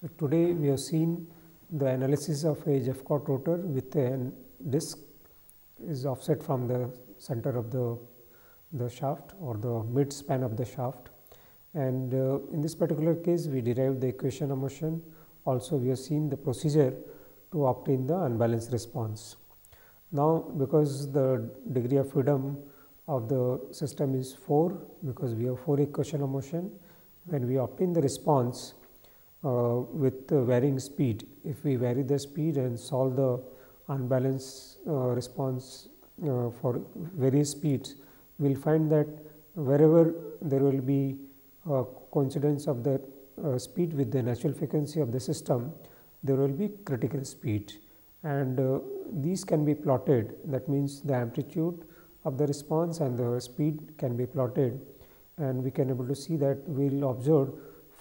So, today we have seen the analysis of a Jeffcott rotor with a disc is offset from the center of the, the shaft or the mid span of the shaft. And uh, in this particular case, we derived the equation of motion. Also, we have seen the procedure to obtain the unbalanced response. Now, because the degree of freedom of the system is 4, because we have 4 equation of motion, when we obtain the response with varying speed, if we vary the speed and solve the unbalanced uh, response uh, for various speeds, we will find that wherever there will be coincidence of the uh, speed with the natural frequency of the system, there will be critical speed. And uh, these can be plotted. That means the amplitude of the response and the speed can be plotted. And we can able to see that we will observe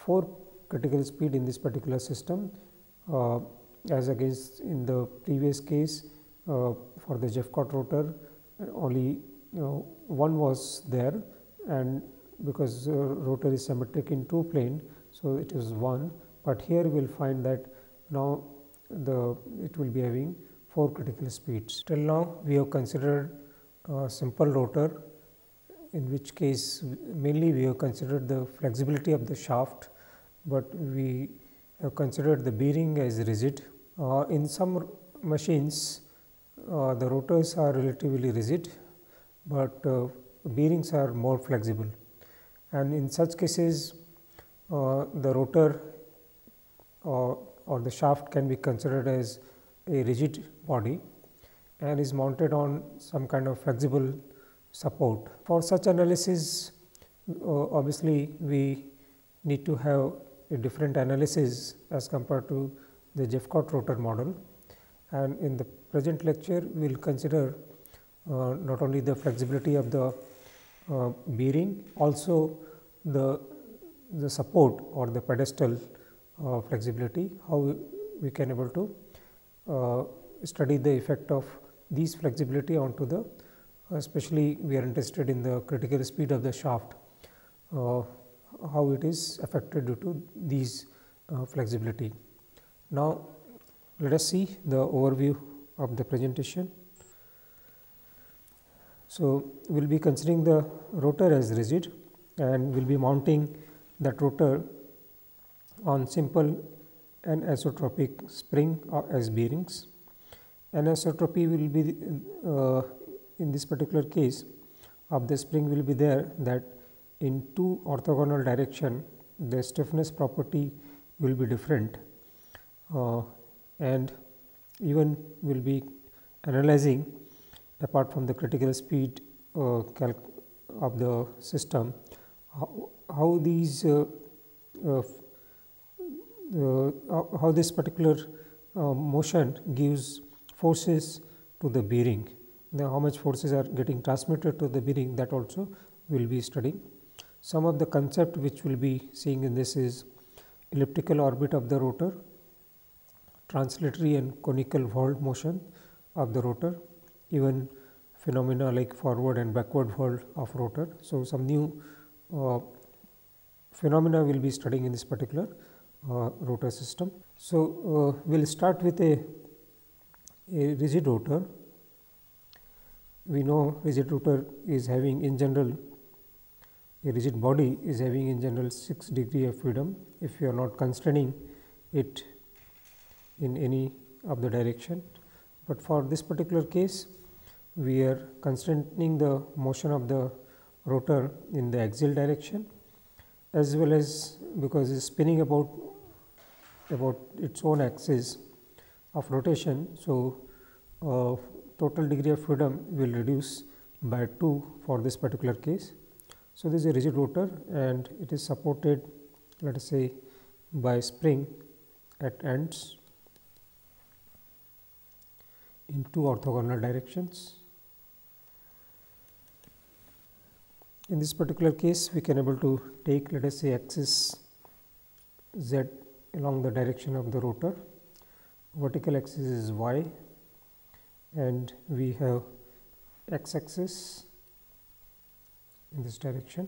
4 critical speed in this particular system uh, as against in the previous case uh, for the Jeffcott rotor only you know, one was there and because uh, rotor is symmetric in two plane. So, it is 1, but here we will find that now the it will be having 4 critical speeds. Till now we have considered a simple rotor in which case mainly we have considered the flexibility of the shaft, but we have considered the bearing as rigid. Uh, in some machines uh, the rotors are relatively rigid, but uh, bearings are more flexible and in such cases uh, the rotor uh, or the shaft can be considered as a rigid body and is mounted on some kind of flexible support. For such analysis uh, obviously, we need to have a different analysis as compared to the Jeffcott rotor model. And in the present lecture we will consider uh, not only the flexibility of the uh, bearing also the the support or the pedestal uh, flexibility how we can able to uh, study the effect of these flexibility onto the especially we are interested in the critical speed of the shaft uh, how it is affected due to these uh, flexibility. Now, let us see the overview of the presentation. So, we will be considering the rotor as rigid and we will be mounting that rotor on simple anisotropic spring or as bearings. Anisotropy will be uh, in this particular case of the spring will be there that in two orthogonal direction the stiffness property will be different uh, and even will be analyzing apart from the critical speed uh, of the system how, how these uh, uh, uh, how this particular motion gives forces to the bearing. Now, how much forces are getting transmitted to the bearing that also we will be studying. Some of the concept which we will be seeing in this is elliptical orbit of the rotor, translatory and conical whirl motion of the rotor, even phenomena like forward and backward whirl of rotor. So, some new uh, phenomena we will be studying in this particular uh, rotor system. So, uh, we will start with a, a rigid rotor. We know rigid rotor is having in general a rigid body is having in general 6 degree of freedom if you are not constraining it in any of the direction. But for this particular case we are constraining the motion of the rotor in the axial direction as well as because it is spinning about about its own axis of rotation. So, uh, total degree of freedom will reduce by 2 for this particular case. So, this is a rigid rotor and it is supported let us say by spring at ends in two orthogonal directions. In this particular case, we can able to take let us say axis z along the direction of the rotor, vertical axis is y and we have x axis in this direction.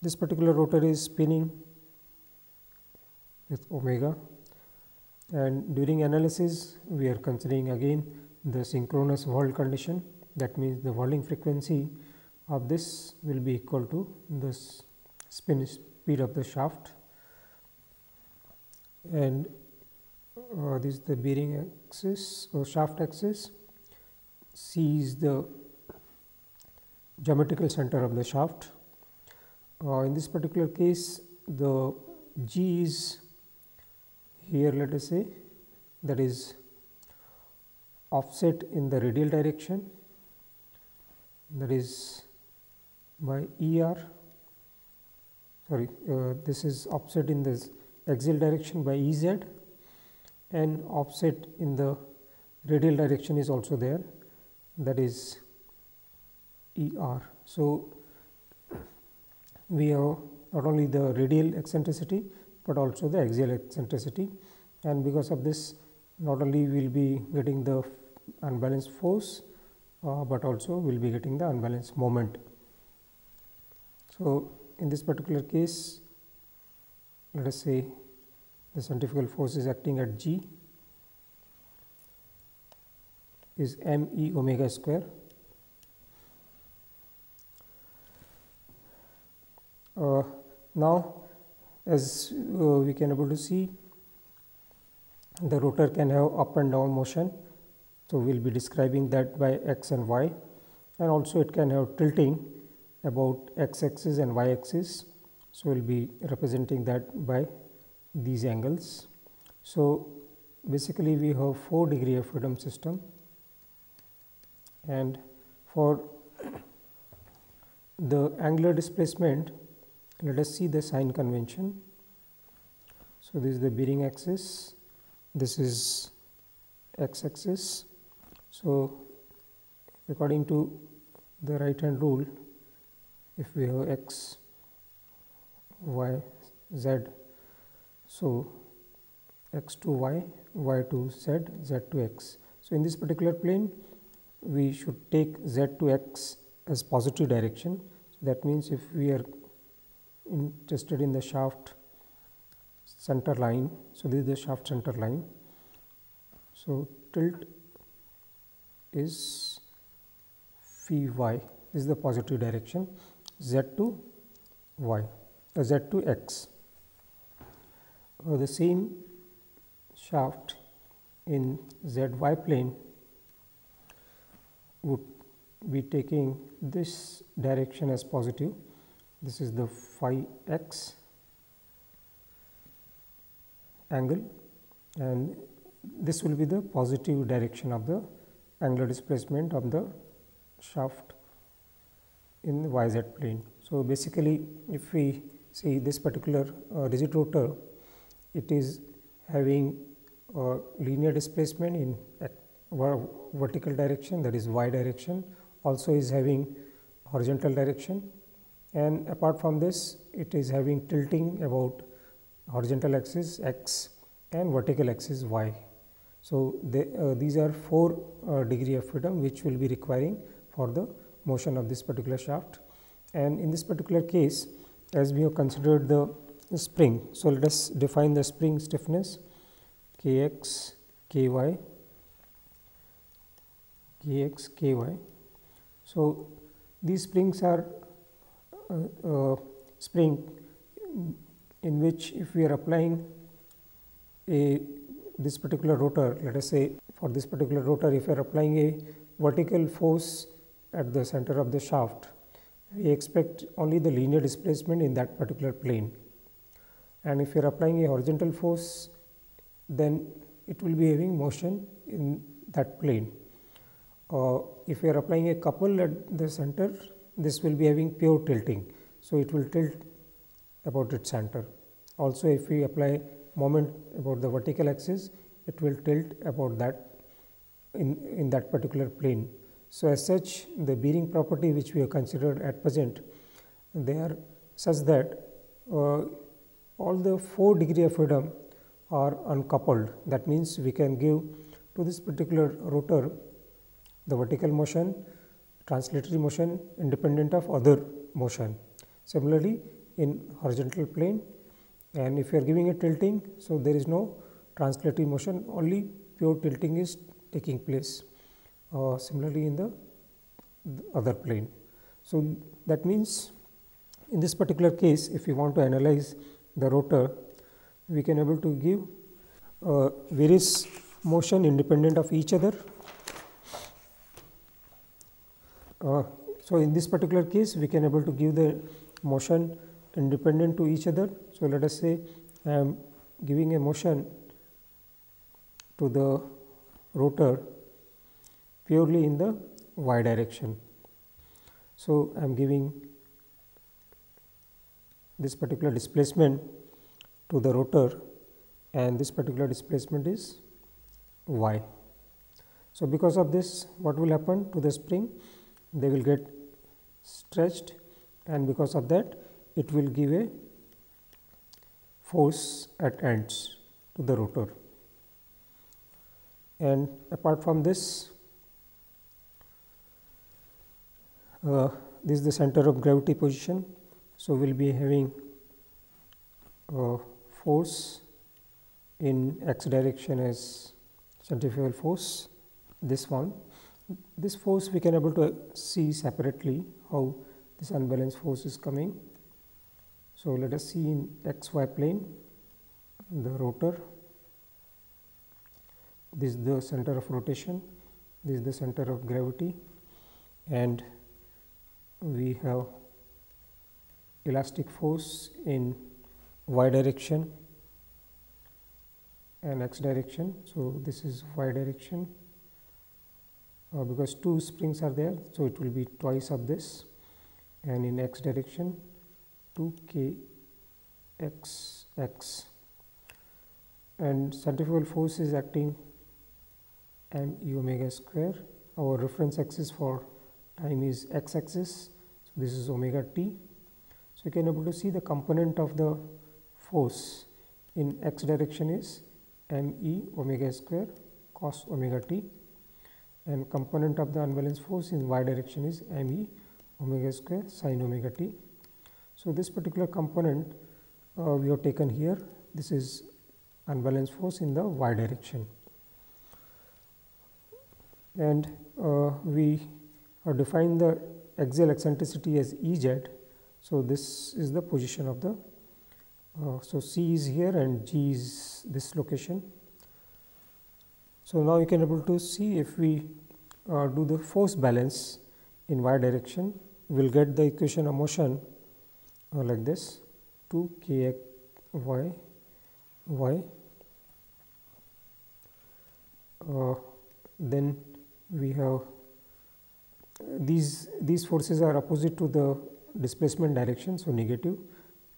This particular rotor is spinning with omega. And during analysis we are considering again the synchronous whirl condition. That means the whirling frequency of this will be equal to the spin speed of the shaft. And uh, this is the bearing axis or shaft axis. C is the geometrical center of the shaft. Uh, in this particular case the G is here let us say that is offset in the radial direction that is by ER sorry uh, this is offset in this axial direction by Ez and offset in the radial direction is also there that is ER. So, we have not only the radial eccentricity, but also the axial eccentricity and because of this not only we will be getting the unbalanced force, uh, but also we will be getting the unbalanced moment. So, in this particular case let us say the centrifugal force is acting at g is m e omega square. Now, as uh, we can able to see the rotor can have up and down motion. So, we will be describing that by x and y and also it can have tilting about x axis and y axis. So, we will be representing that by these angles. So, basically we have 4 degree of freedom system and for the angular displacement let us see the sign convention. So, this is the bearing axis, this is x axis. So, according to the right hand rule if we have x, y, z. So, x to y, y to z, z to x. So, in this particular plane we should take z to x as positive direction. So, that means, if we are interested in the shaft center line. So, this is the shaft center line. So, tilt is phi y this is the positive direction z to y uh, z to x. Uh, the same shaft in z y plane would be taking this direction as positive. This is the phi x angle and this will be the positive direction of the angular displacement of the shaft in the yz plane. So, basically if we see this particular uh, rigid rotor, it is having a linear displacement in vertical direction that is y direction also is having horizontal direction and apart from this it is having tilting about horizontal axis x and vertical axis y. So, they, uh, these are 4 uh, degree of freedom which will be requiring for the motion of this particular shaft and in this particular case as we have considered the spring. So, let us define the spring stiffness k x k y k x k y. So, these springs are spring in which if we are applying a this particular rotor let us say for this particular rotor if we are applying a vertical force at the center of the shaft we expect only the linear displacement in that particular plane. And if you are applying a horizontal force then it will be having motion in that plane. Uh, if we are applying a couple at the center, this will be having pure tilting. So, it will tilt about its center. Also, if we apply moment about the vertical axis, it will tilt about that in, in that particular plane. So, as such the bearing property which we have considered at present, they are such that uh, all the 4 degree of freedom are uncoupled. That means, we can give to this particular rotor the vertical motion, translatory motion independent of other motion. Similarly, in horizontal plane and if you are giving a tilting so there is no translatory motion only pure tilting is taking place uh, similarly in the, the other plane. So, that means in this particular case if we want to analyze the rotor we can able to give uh, various motion independent of each other. Uh, so, in this particular case we can able to give the motion independent to each other. So, let us say I am giving a motion to the rotor purely in the y direction. So, I am giving this particular displacement to the rotor and this particular displacement is y. So, because of this what will happen to the spring they will get stretched and because of that it will give a force at ends to the rotor. And apart from this, uh, this is the center of gravity position. So, we will be having a force in x direction as centrifugal force this one. This force we can able to see separately how this unbalanced force is coming. So, let us see in x y plane the rotor, this is the center of rotation, this is the center of gravity and we have elastic force in y direction and x direction. So, this is y direction uh, because two springs are there. So, it will be twice of this and in x direction 2 k x x and centrifugal force is acting m e omega square. Our reference axis for time is x axis. So, this is omega t. So, you can able to see the component of the force in x direction is m e omega square cos omega t and component of the unbalanced force in y direction is m e omega square sin omega t. So, this particular component uh, we have taken here this is unbalanced force in the y direction and uh, we uh, define the axial eccentricity as E z. So, this is the position of the uh, so, C is here and G is this location. So, now you can able to see if we uh, do the force balance in y direction, we will get the equation of motion uh, like this 2 k x y y. Uh, then we have these these forces are opposite to the displacement direction. So, negative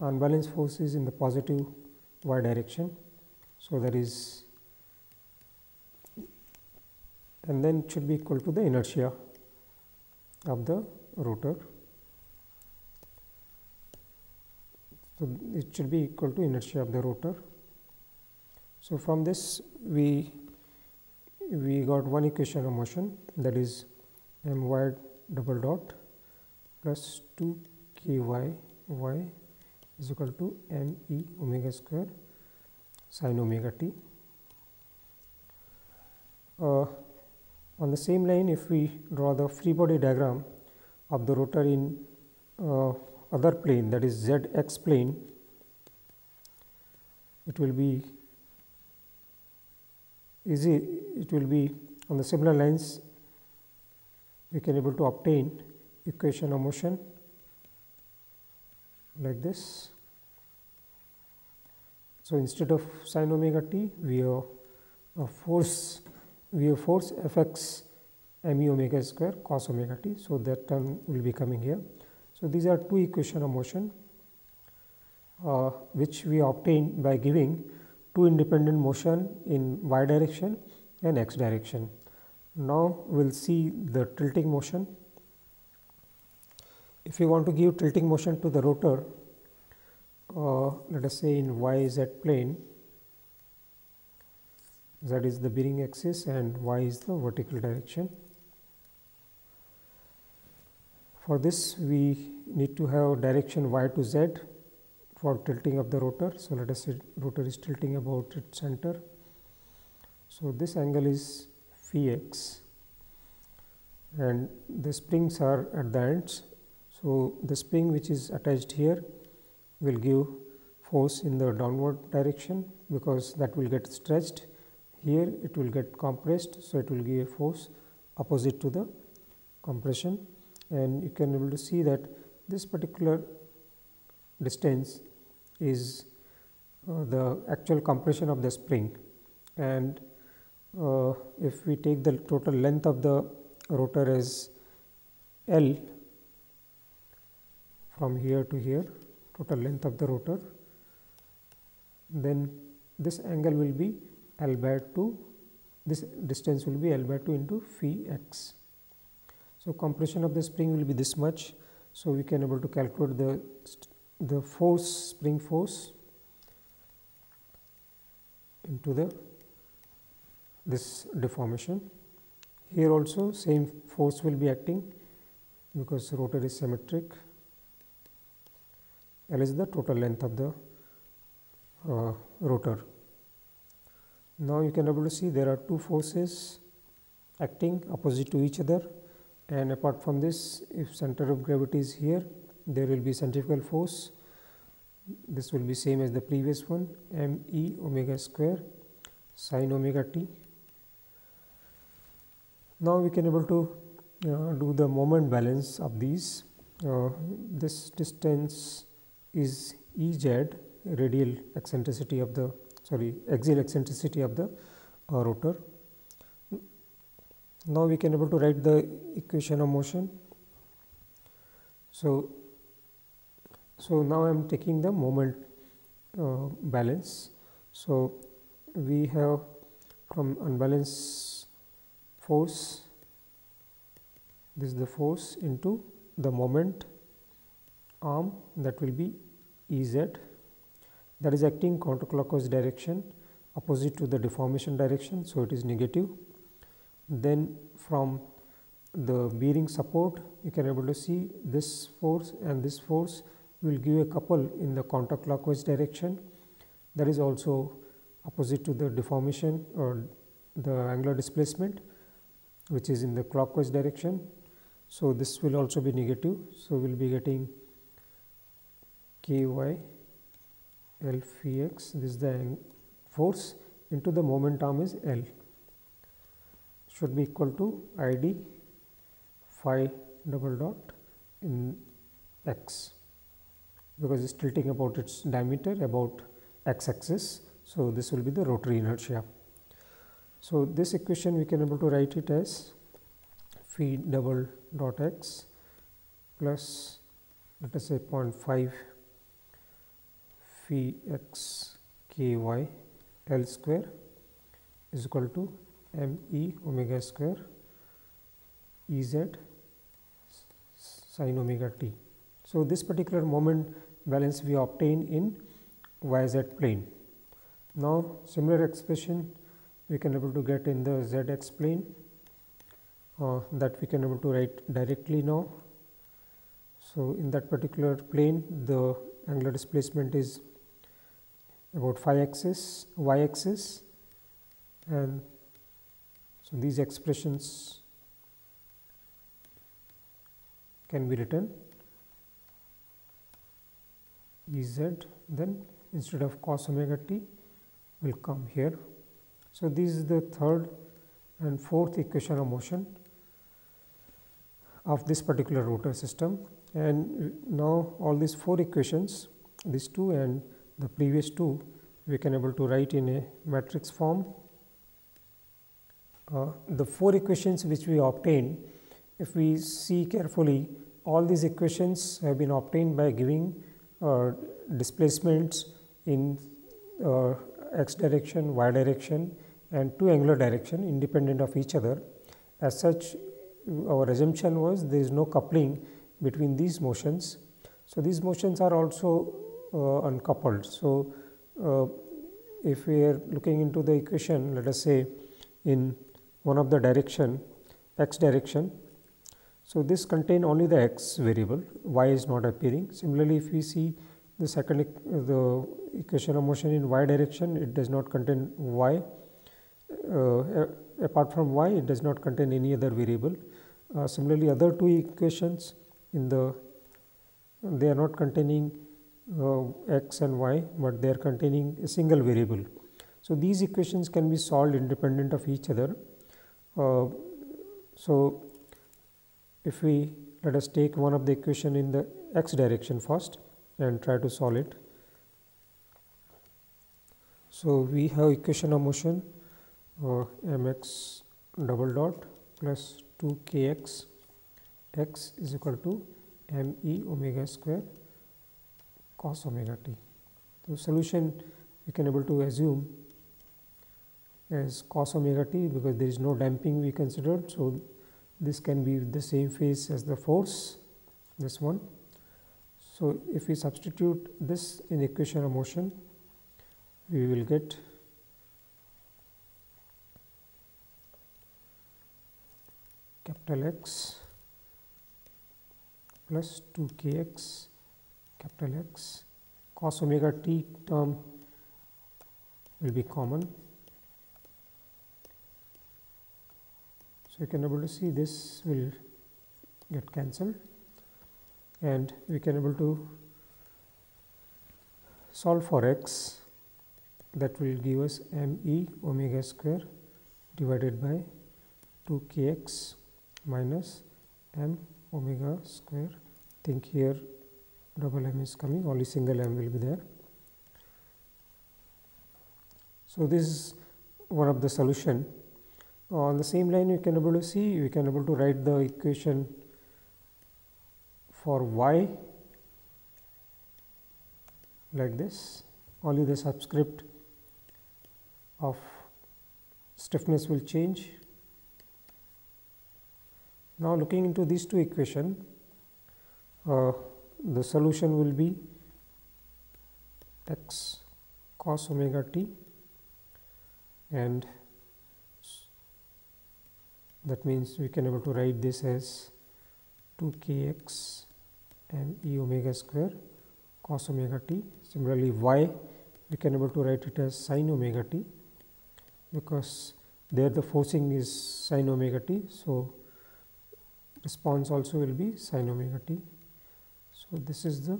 unbalanced force is in the positive y direction. So, there is and then it should be equal to the inertia of the rotor. So, it should be equal to inertia of the rotor. So, from this we we got one equation of motion that is m y double dot plus 2 k y y is equal to m e omega square sin omega t. Uh, on the same line if we draw the free body diagram of the rotor in uh, other plane that is z x plane, it will be easy it will be on the similar lines we can able to obtain equation of motion like this. So, instead of sin omega t we have a force we have force f x m e omega square cos omega t. So, that term will be coming here. So, these are two equation of motion uh, which we obtain by giving two independent motion in y direction and x direction. Now, we will see the tilting motion if you want to give tilting motion to the rotor, uh, let us say in y z plane, z is the bearing axis and y is the vertical direction. For this we need to have direction y to z for tilting of the rotor. So, let us say rotor is tilting about its center. So, this angle is phi x and the springs are at the ends. So, the spring which is attached here will give force in the downward direction because that will get stretched here it will get compressed. So, it will give a force opposite to the compression and you can able to see that this particular distance is uh, the actual compression of the spring and uh, if we take the total length of the rotor as L from here to here total length of the rotor then this angle will be L by 2 this distance will be L by 2 into phi x. So, compression of the spring will be this much. So, we can able to calculate the the force spring force into the this deformation. Here also same force will be acting because rotor is symmetric. L is the total length of the uh, rotor. Now, you can able to see there are two forces acting opposite to each other. And apart from this if center of gravity is here there will be centrifugal force. This will be same as the previous one m e omega square sine omega t. Now, we can able to uh, do the moment balance of these. Uh, this distance is E z radial eccentricity of the sorry axial eccentricity of the uh, rotor. Now, we can able to write the equation of motion. So, so now I am taking the moment uh, balance. So, we have from unbalanced force this is the force into the moment arm that will be E z that is acting counterclockwise direction opposite to the deformation direction. So, it is negative. Then from the bearing support you can able to see this force and this force will give a couple in the counterclockwise direction that is also opposite to the deformation or the angular displacement which is in the clockwise direction. So, this will also be negative. So, we will be getting k y L phi x this is the force into the moment arm is L should be equal to I d phi double dot in x because it is tilting about its diameter about x axis. So, this will be the rotary inertia. So, this equation we can able to write it as phi double dot x plus let us say 0.5 phi x k y L square is equal to m e omega square E z sin omega t. So, this particular moment balance we obtain in y z plane. Now, similar expression we can able to get in the z x plane uh, that we can able to write directly now. So, in that particular plane the angular displacement is about phi axis y axis and so these expressions can be written E z then instead of cos omega t will come here. So, this is the third and fourth equation of motion of this particular rotor system. And now all these four equations these two and the previous two we can able to write in a matrix form. Uh, the four equations which we obtained if we see carefully all these equations have been obtained by giving uh, displacements in uh, x direction, y direction and two angular direction independent of each other. As such our assumption was there is no coupling between these motions. So, these motions are also uncoupled. So, uh, if we are looking into the equation let us say in one of the direction x direction. So, this contain only the x variable y is not appearing. Similarly, if we see the second the equation of motion in y direction it does not contain y uh, apart from y it does not contain any other variable. Uh, similarly, other two equations in the they are not containing uh, x and y, but they are containing a single variable. So, these equations can be solved independent of each other. Uh, so, if we let us take one of the equation in the x direction first and try to solve it. So, we have equation of motion uh, mx double dot plus 2 kx x is equal to m e omega square cos omega t. The solution we can able to assume as cos omega t because there is no damping we considered. So, this can be the same phase as the force this one. So, if we substitute this in equation of motion we will get capital X plus 2 k x capital X cos omega t term will be common. So, you can able to see this will get cancelled and we can able to solve for x that will give us m e omega square divided by 2 k x minus m omega square think here double m is coming. Only single m will be there. So, this is one of the solution. On the same line you can able to see we can able to write the equation for y like this. Only the subscript of stiffness will change. Now, looking into these two equation, uh, the solution will be x cos omega t and that means we can able to write this as 2 k x and e omega square cos omega t. Similarly, y we can able to write it as sin omega t because there the forcing is sin omega t. So, response also will be sin omega t. So, this is the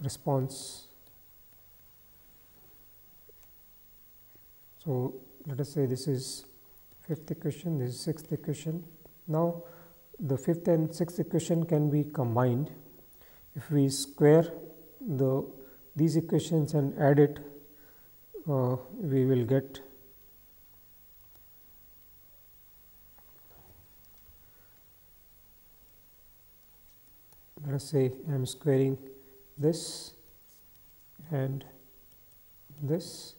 response. So, let us say this is fifth equation, this is sixth equation. Now, the fifth and sixth equation can be combined. If we square the these equations and add it, uh, we will get say I am squaring this and this.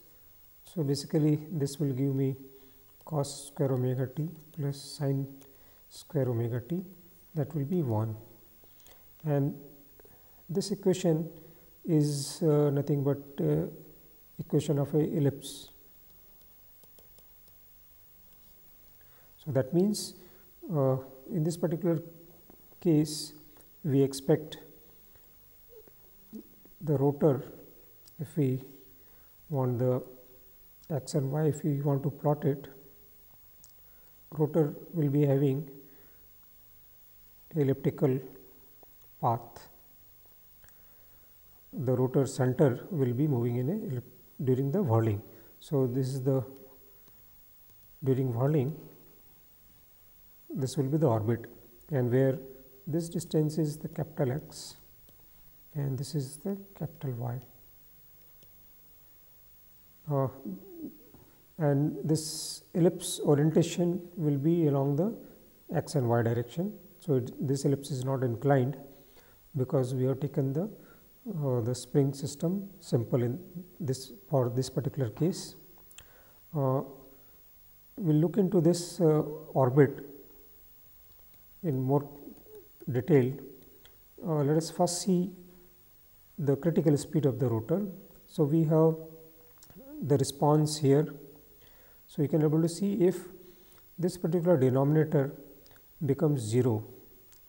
So, basically this will give me cos square omega t plus sin square omega t that will be 1 and this equation is uh, nothing but uh, equation of a ellipse. So, that means uh, in this particular case we expect the rotor if we want the x and y if we want to plot it rotor will be having elliptical path. The rotor center will be moving in a during the whirling. So this is the during whirling this will be the orbit and where this distance is the capital X and this is the capital Y. Uh, and this ellipse orientation will be along the x and y direction. So, it, this ellipse is not inclined because we have taken the uh, the spring system simple in this for this particular case. Uh, we will look into this uh, orbit in more detail, uh, let us first see the critical speed of the rotor. So, we have the response here. So, you can able to see if this particular denominator becomes 0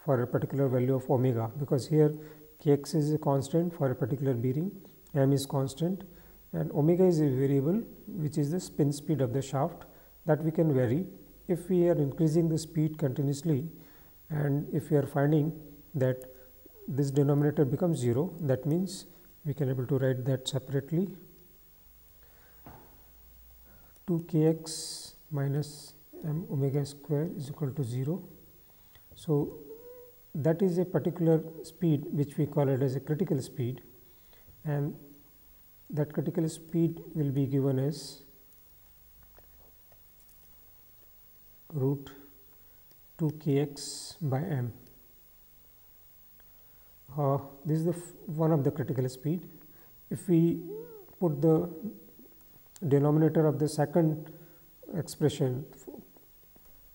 for a particular value of omega, because here kx is a constant for a particular bearing, m is constant and omega is a variable which is the spin speed of the shaft that we can vary. If we are increasing the speed continuously and if we are finding that this denominator becomes 0 that means we can able to write that separately 2 kx minus m omega square is equal to 0. So, that is a particular speed which we call it as a critical speed and that critical speed will be given as root 2 kx by m. Uh, this is the one of the critical speed. If we put the denominator of the second expression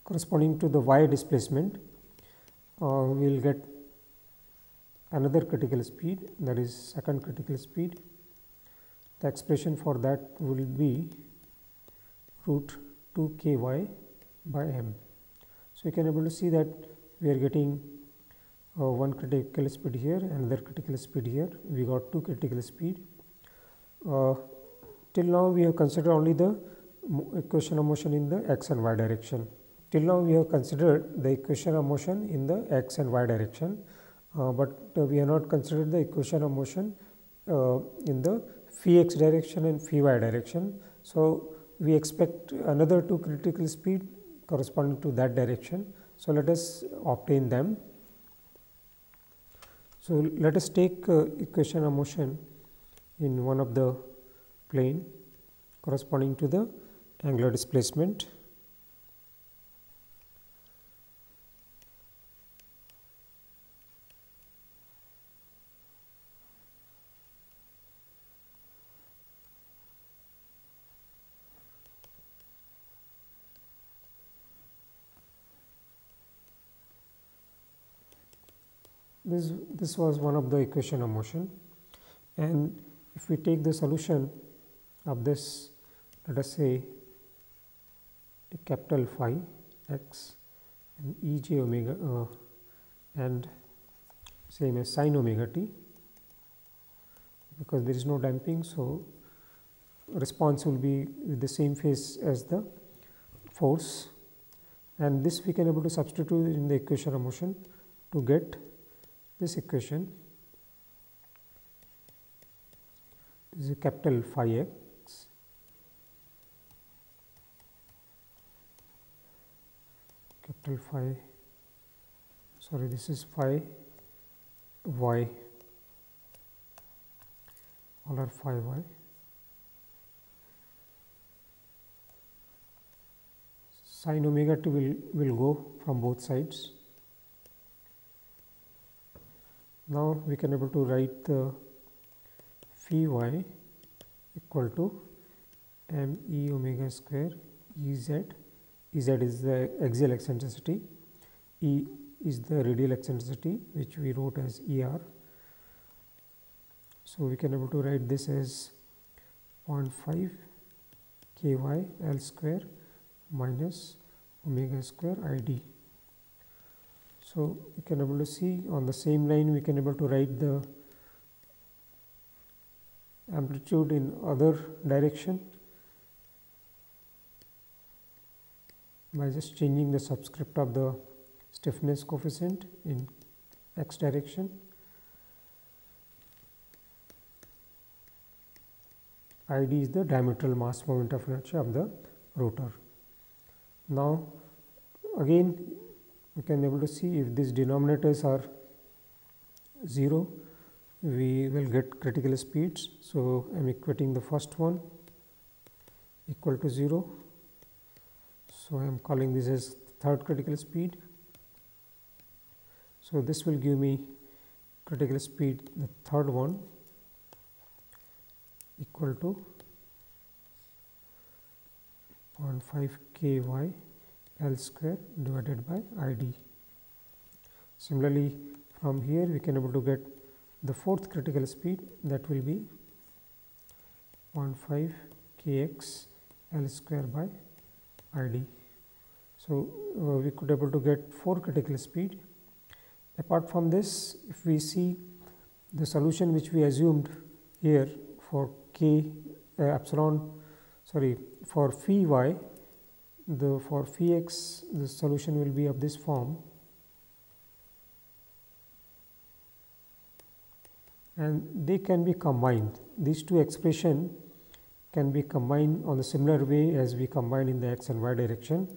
corresponding to the y displacement, uh, we will get another critical speed that is second critical speed. The expression for that will be root 2 k y by m. So, you can able to see that we are getting uh, one critical speed here another critical speed here we got two critical speed. Uh, till now we have considered only the equation of motion in the x and y direction. Till now we have considered the equation of motion in the x and y direction, uh, but uh, we have not considered the equation of motion uh, in the phi x direction and phi y direction. So, we expect another two critical speed corresponding to that direction. So, let us obtain them. So, let us take uh, equation of motion in one of the plane corresponding to the angular displacement. This, this was one of the equation of motion and if we take the solution of this let us say capital phi x and e j omega uh, and same as sin omega t because there is no damping. So, response will be the same phase as the force and this we can able to substitute in the equation of motion to get this equation is a capital phi x. Capital phi sorry this is phi y. Polar phi y. Sin omega 2 will will go from both sides Now, we can able to write the phi y equal to m e omega square E z, E z is the axial eccentricity, E is the radial eccentricity which we wrote as E r. So, we can able to write this as 0.5 k y L square minus omega square I d. So, you can able to see on the same line we can able to write the amplitude in other direction by just changing the subscript of the stiffness coefficient in x direction. ID is the diametral mass moment of inertia of the rotor. Now, again we can able to see if these denominators are 0 we will get critical speeds. So, I am equating the first one equal to 0. So, I am calling this as third critical speed. So, this will give me critical speed the third one equal to 0.5 k y L square divided by I d. Similarly, from here we can able to get the fourth critical speed that will be 0.5 k x L square by I d. So, uh, we could able to get 4 critical speed. Apart from this, if we see the solution which we assumed here for k uh, epsilon sorry for phi y the for phi x the solution will be of this form. And they can be combined. These two expression can be combined on a similar way as we combine in the x and y direction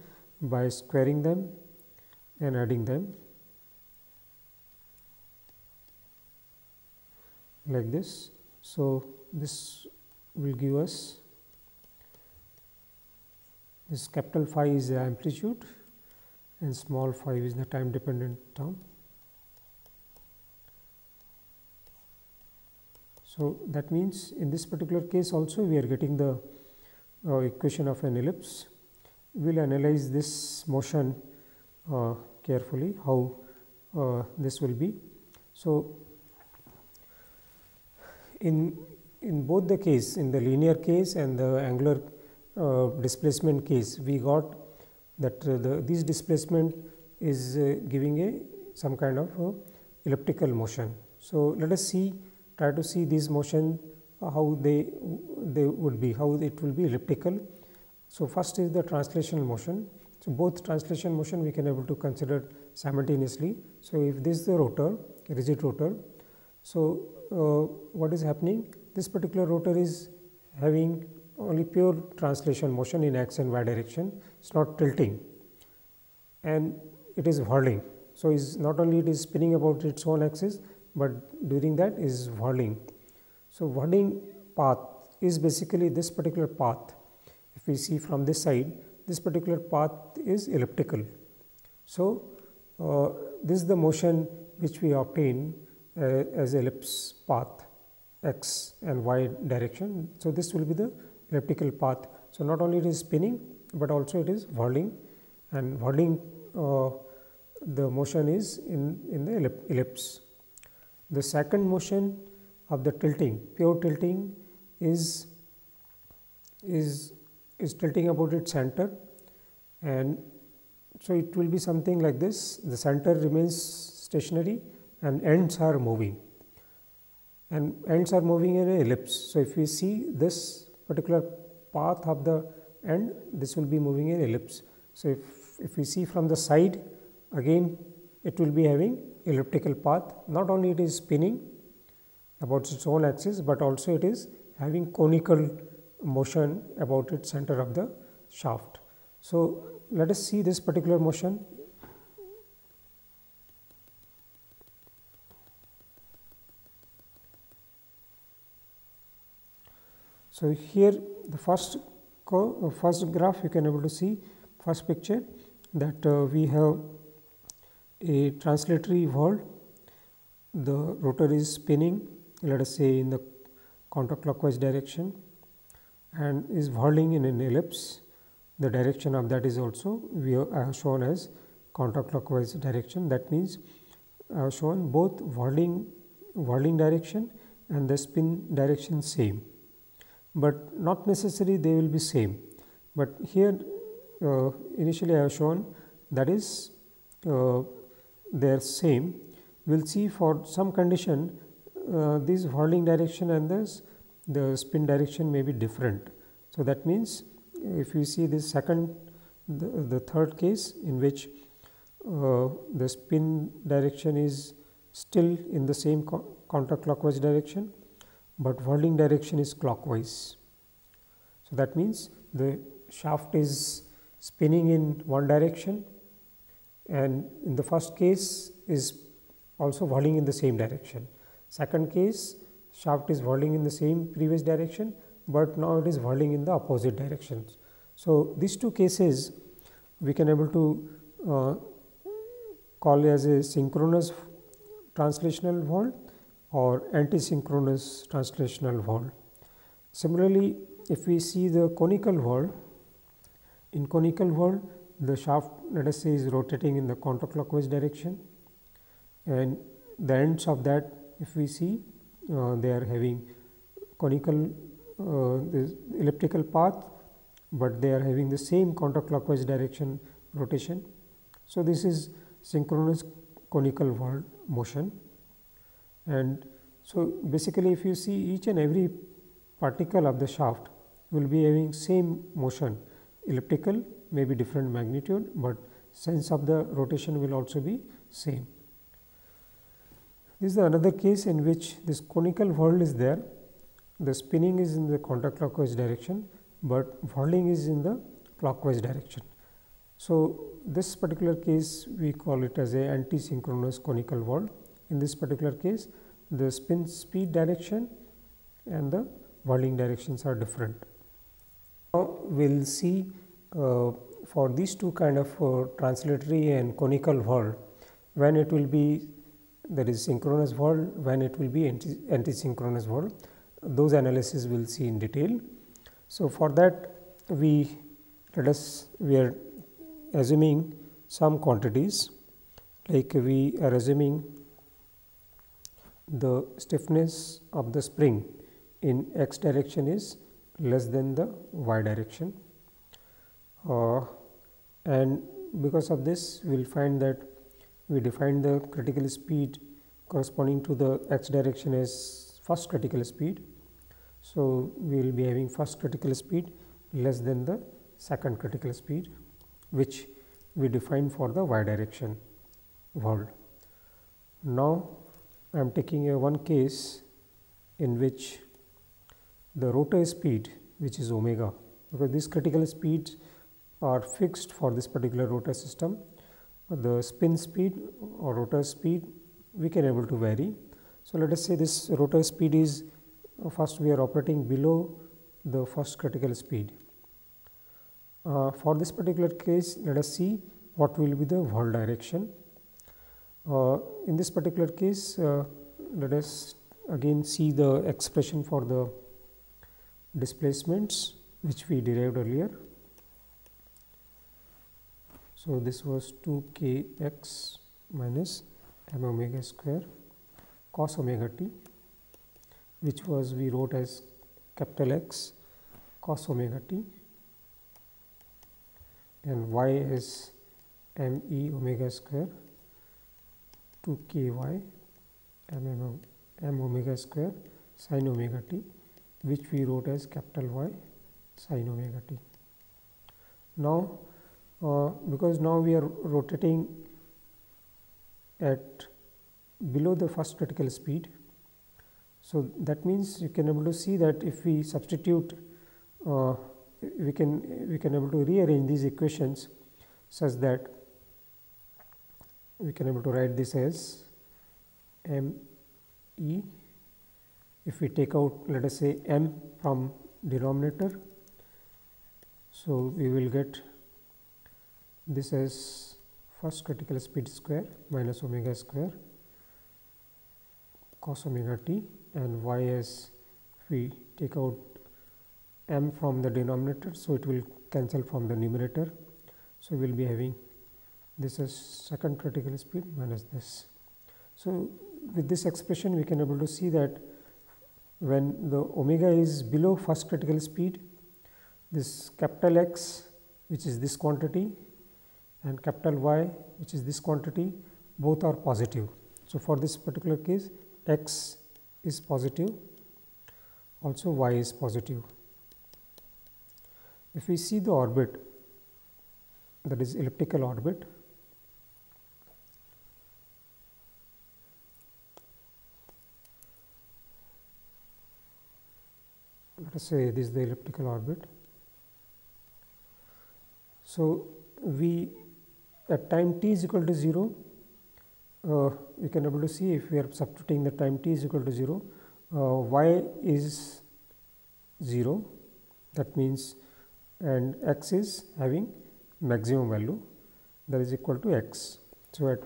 by squaring them and adding them. Like this. So, this will give us this capital phi is the amplitude and small phi is the time dependent term. So, that means in this particular case also we are getting the uh, equation of an ellipse. We will analyze this motion uh, carefully how uh, this will be. So, in, in both the case in the linear case and the angular uh, displacement case we got that uh, the this displacement is uh, giving a some kind of elliptical motion. So, let us see try to see this motion uh, how they they would be how it will be elliptical. So, first is the translational motion. So, both translation motion we can able to consider simultaneously. So, if this is the rotor rigid rotor. So, uh, what is happening this particular rotor is having only pure translation motion in x and y direction it is not tilting and it is whirling. So, is not only it is spinning about its own axis, but during that is whirling. So, whirling path is basically this particular path if we see from this side this particular path is elliptical. So, uh, this is the motion which we obtain uh, as ellipse path x and y direction. So, this will be the elliptical path. So, not only it is spinning, but also it is whirling and whirling uh, the motion is in, in the ellipse. The second motion of the tilting, pure tilting is, is, is tilting about its center and so it will be something like this, the center remains stationary and ends are moving and ends are moving in an ellipse. So, if we see this particular path of the end this will be moving in ellipse. So, if, if we see from the side again it will be having elliptical path not only it is spinning about its own axis, but also it is having conical motion about its center of the shaft. So, let us see this particular motion So, here the first uh, first graph you can able to see first picture that uh, we have a translatory whirl. The rotor is spinning let us say in the counterclockwise direction and is whirling in an ellipse. The direction of that is also we have shown as counterclockwise direction. That means I have shown both whirling whirling direction and the spin direction same but not necessarily they will be same. But here uh, initially I have shown that is uh, they are same. We will see for some condition uh, this whirling direction and this the spin direction may be different. So, that means if you see this second the, the third case in which uh, the spin direction is still in the same counterclockwise direction but whirling direction is clockwise. So, that means the shaft is spinning in one direction and in the first case is also whirling in the same direction. Second case shaft is whirling in the same previous direction, but now it is whirling in the opposite directions. So, these two cases we can able to uh, call as a synchronous translational whirl or anti-synchronous translational whirl. Similarly, if we see the conical whirl, in conical whirl the shaft let us say is rotating in the counterclockwise direction and the ends of that if we see uh, they are having conical uh, elliptical path, but they are having the same counterclockwise direction rotation. So, this is synchronous conical whirl motion and So, basically if you see each and every particle of the shaft will be having same motion elliptical may be different magnitude, but sense of the rotation will also be same. This is another case in which this conical whirl is there, the spinning is in the counterclockwise direction, but whirling is in the clockwise direction. So, this particular case we call it as a anti-synchronous conical whirl. In this particular case, the spin speed direction and the whirling directions are different. Now, we will see uh, for these two kind of uh, translatory and conical whirl when it will be there is synchronous whirl when it will be anti, anti-synchronous whirl those analysis we will see in detail. So, for that we let us we are assuming some quantities like we are assuming the stiffness of the spring in x direction is less than the y direction uh, and because of this we will find that we define the critical speed corresponding to the x direction as first critical speed. So, we will be having first critical speed less than the second critical speed which we define for the y direction whirl. Now, I am taking a one case in which the rotor speed which is omega because these critical speeds are fixed for this particular rotor system. The spin speed or rotor speed we can able to vary. So, let us say this rotor speed is uh, first we are operating below the first critical speed. Uh, for this particular case let us see what will be the whirl direction. Uh, in this particular case uh, let us again see the expression for the displacements which we derived earlier. So, this was 2 k x minus m omega square cos omega t which was we wrote as capital X cos omega t and y is m e omega square 2 k y m, m, m omega square sin omega t which we wrote as capital Y sin omega t. Now, uh, because now we are rotating at below the first critical speed. So, that means you can able to see that if we substitute uh, we can we can able to rearrange these equations such that we can able to write this as m e if we take out let us say m from denominator. So, we will get this is first critical speed square minus omega square cos omega t and y as we take out m from the denominator. So, it will cancel from the numerator. So, we will be having this is second critical speed minus this. So, with this expression we can able to see that when the omega is below first critical speed this capital X which is this quantity and capital Y which is this quantity both are positive. So, for this particular case x is positive also y is positive. If we see the orbit that is elliptical orbit say this is the elliptical orbit. So, we at time t is equal to 0, uh, you can able to see if we are substituting the time t is equal to 0, uh, y is 0 that means and x is having maximum value that is equal to x. So, at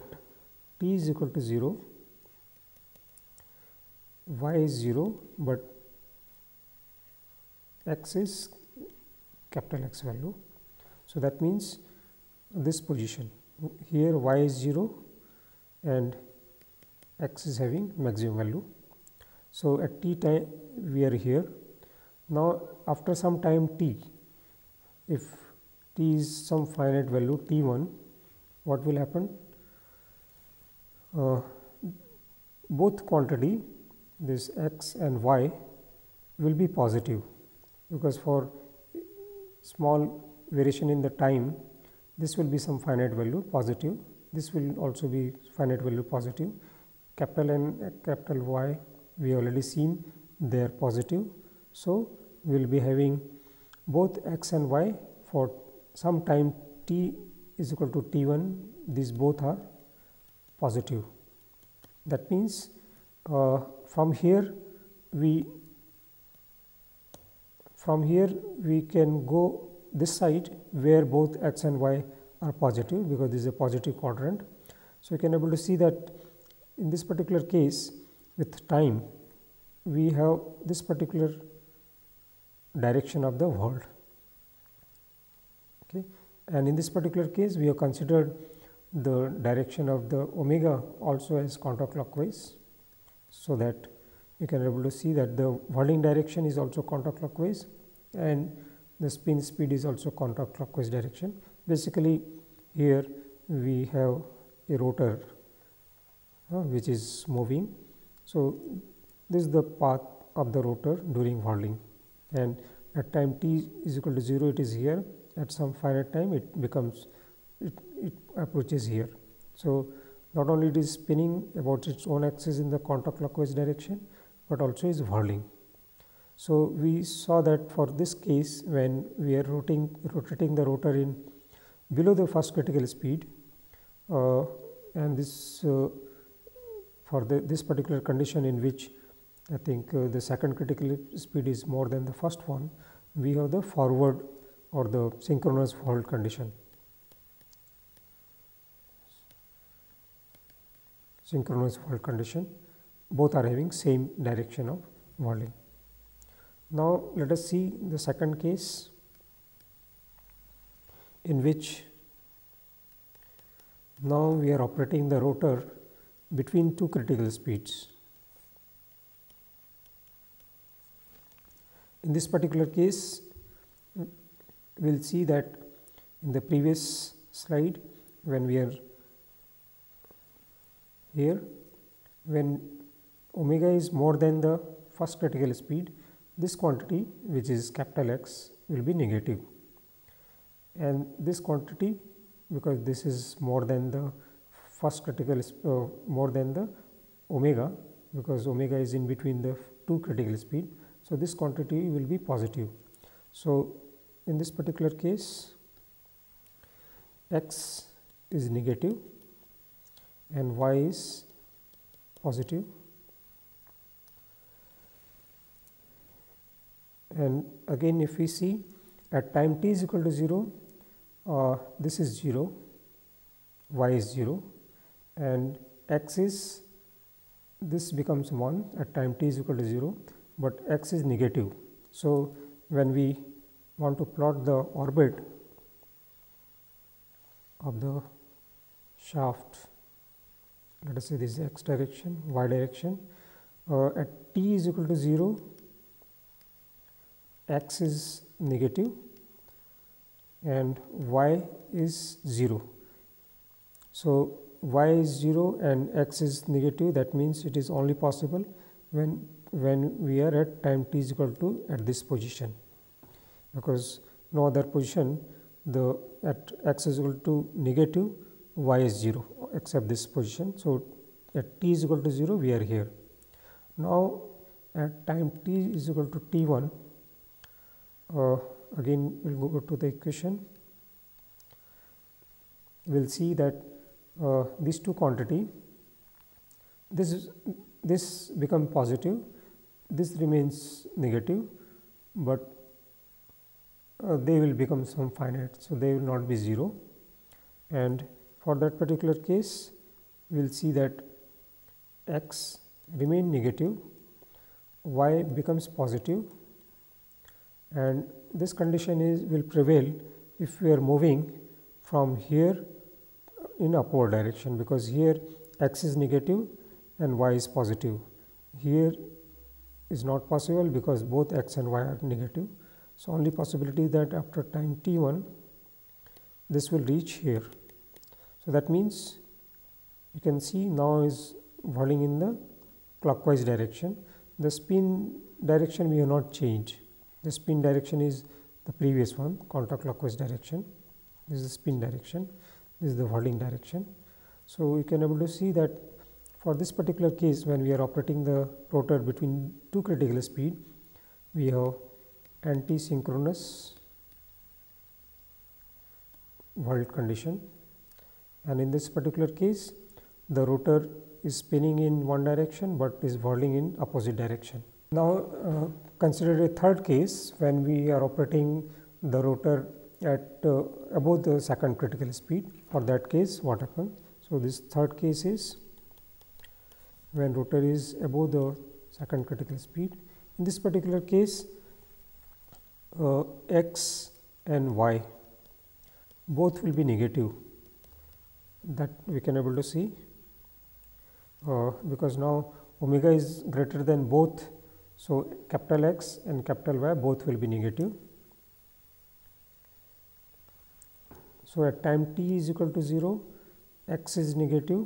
t is equal to 0, y is 0, but x is capital X value. So, that means this position here y is 0 and x is having maximum value. So, at t time we are here. Now, after some time t, if t is some finite value t 1, what will happen? Uh, both quantity this x and y will be positive because for small variation in the time this will be some finite value positive this will also be finite value positive capital N capital Y we already seen they are positive. So, we will be having both x and y for some time t is equal to t 1 these both are positive. That means, uh, from here we from here we can go this side where both x and y are positive because this is a positive quadrant. So, you can able to see that in this particular case with time we have this particular direction of the whirl okay and in this particular case we have considered the direction of the omega also as counterclockwise so that you can able to see that the whirling direction is also counterclockwise and the spin speed is also counterclockwise direction. Basically here we have a rotor uh, which is moving. So this is the path of the rotor during whirling. And at time t is equal to 0 it is here. At some finite time it becomes it, it approaches here. So, not only it is spinning about its own axis in the counterclockwise direction, but also is whirling. So, we saw that for this case when we are rotating, rotating the rotor in below the first critical speed uh, and this uh, for the, this particular condition in which I think uh, the second critical speed is more than the first one, we have the forward or the synchronous whirl condition. Synchronous whirl condition, both are having same direction of whirling. Now, let us see the second case in which now we are operating the rotor between two critical speeds. In this particular case, we will see that in the previous slide when we are here, when omega is more than the first critical speed, this quantity which is capital X will be negative. negative and this quantity because this is more than the first critical uh, more than the omega because omega is in between the two critical speed so, this quantity will be positive. So, in this particular case x is negative and y is positive and again if we see at time t is equal to 0 uh, this is 0 y is 0 and x is this becomes 1 at time t is equal to 0 but x is negative. So, when we want to plot the orbit of the shaft, let us say this is x direction, y direction, uh, at t is equal to 0, x is negative and y is 0. So, y is 0 and x is negative that means it is only possible when when we are at time t is equal to at this position because no other position the at x is equal to negative y is 0 except this position. So, at t is equal to 0 we are here. Now, at time t is equal to t 1 uh, again we will go to the equation we will see that uh, these two quantity this is this become positive this remains negative, but uh, they will become some finite. So, they will not be 0 and for that particular case we will see that x remain negative, y becomes positive and this condition is will prevail if we are moving from here in upward direction because here x is negative and y is positive. Here is not possible because both x and y are negative. So, only possibility that after time t 1 this will reach here. So, that means you can see now is whirling in the clockwise direction. The spin direction we have not changed. The spin direction is the previous one counterclockwise direction. This is the spin direction. This is the whirling direction. So, you can able to see that for this particular case when we are operating the rotor between two critical speed, we have anti-synchronous whirled condition and in this particular case the rotor is spinning in one direction, but is whirling in opposite direction. Now, uh, consider a third case when we are operating the rotor at uh, above the second critical speed for that case what happens. So, this third case is when rotor is above the second critical speed. In this particular case uh, x and y both will be negative that we can able to see uh, because now omega is greater than both. So, capital X and capital Y both will be negative. So, at time t is equal to 0, x is negative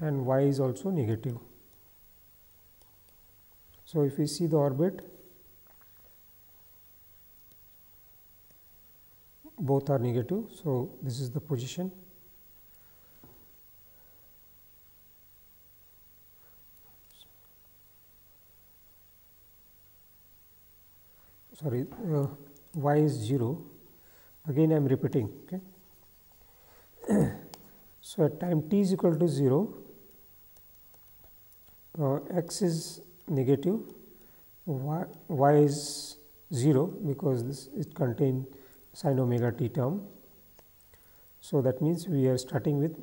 and y is also negative. So, if we see the orbit, both are negative. So, this is the position sorry uh, y is 0 again I am repeating. Okay. so, at time t is equal to 0 uh, x is negative y, y is 0 because this it contains sin omega t term. So, that means we are starting with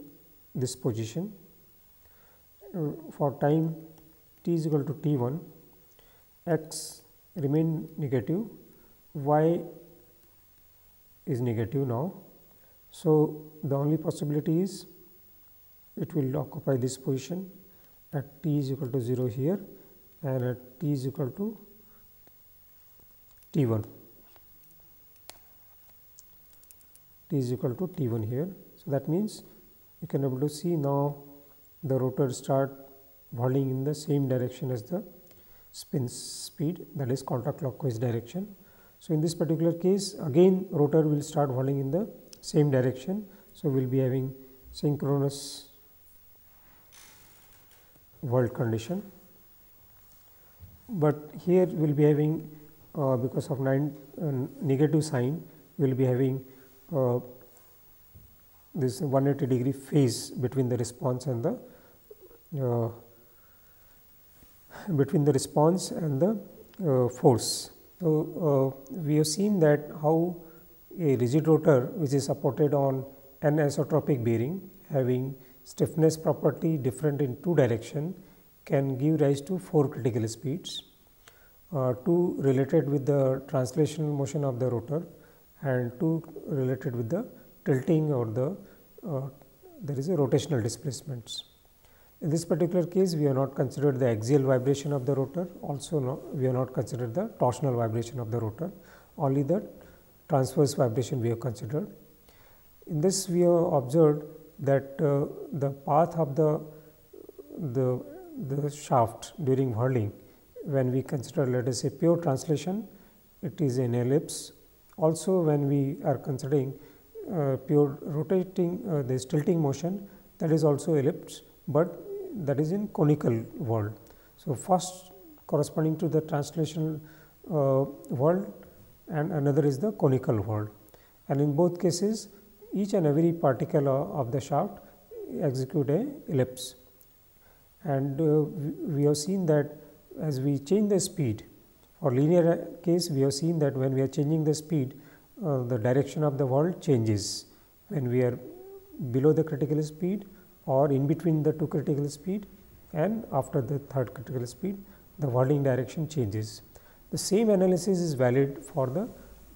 this position uh, for time t is equal to t 1 x remain negative, y is negative now. So, the only possibility is it will occupy this position at t is equal to 0 here and at t is equal to t 1 t is equal to t 1 here. So, that means you can able to see now the rotor start whirling in the same direction as the spin speed that is counterclockwise direction. So, in this particular case again rotor will start whirling in the same direction. So, we will be having synchronous whirled condition, but here we will be having uh, because of nine, uh, negative sign we will be having uh, this 180 degree phase between the response and the uh, between the response and the uh, force. So, uh, we have seen that how a rigid rotor which is supported on anisotropic bearing having stiffness property different in two direction can give rise to four critical speeds, uh, two related with the translational motion of the rotor and two related with the tilting or the uh, there is a rotational displacements. In this particular case, we have not considered the axial vibration of the rotor, also no, we have not considered the torsional vibration of the rotor, only the transverse vibration we have considered. In this, we have observed that uh, the path of the, the, the shaft during whirling, when we consider let us say pure translation, it is an ellipse. Also, when we are considering uh, pure rotating uh, this tilting motion, that is also ellipse, but that is in conical whirl. So, first corresponding to the translational uh, whirl and another is the conical whirl. And in both cases each and every particle of the shaft execute a ellipse. And uh, we have seen that as we change the speed for linear case we have seen that when we are changing the speed uh, the direction of the whirl changes. When we are below the critical speed or in between the two critical speed and after the third critical speed the whirling direction changes. The same analysis is valid for the,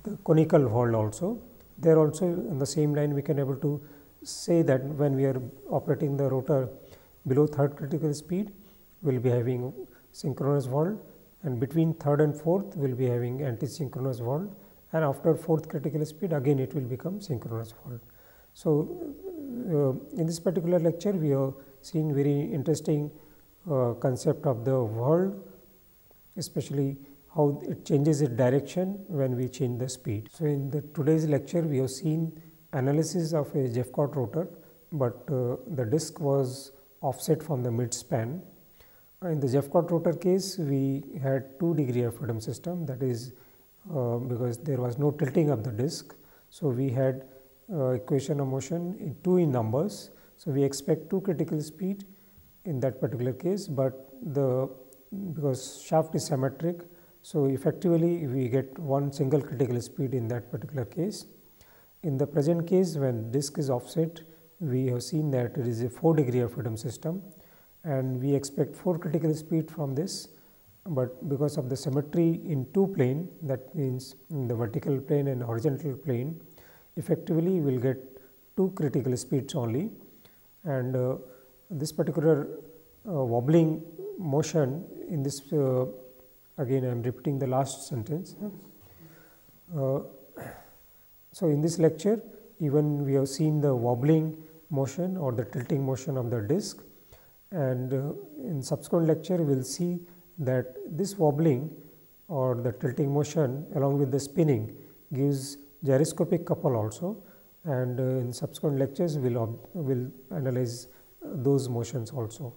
the conical whirl also. There also in the same line we can able to say that when we are operating the rotor below third critical speed we will be having synchronous whirl and between third and fourth we will be having anti-synchronous whirl and after fourth critical speed again it will become synchronous whirl. So, uh, in this particular lecture we have seen very interesting uh, concept of the whirl, especially how it changes its direction when we change the speed. So, in the today's lecture we have seen analysis of a Jeffcott rotor, but uh, the disk was offset from the mid span. In the Jeffcott rotor case, we had two degree of freedom system that is uh, because there was no tilting of the disk. So, we had uh, Uh, equation of motion in 2 in numbers. So, we expect 2 critical speed in that particular case, but the because shaft is symmetric. So, effectively we get one single critical speed in that particular case. In the present case when disk is offset, we have seen that it is a 4 degree of freedom system and we expect 4 critical speed from this, but because of the symmetry in two plane that means in the vertical plane and horizontal plane effectively we will get 2 critical speeds only and uh, this particular uh, wobbling motion in this uh, again I am repeating the last sentence. Uh, so, in this lecture even we have seen the wobbling motion or the tilting motion of the disc and uh, in subsequent lecture we will see that this wobbling or the tilting motion along with the spinning gives gyroscopic couple also and uh, in subsequent lectures we will, we'll analyze those motions also.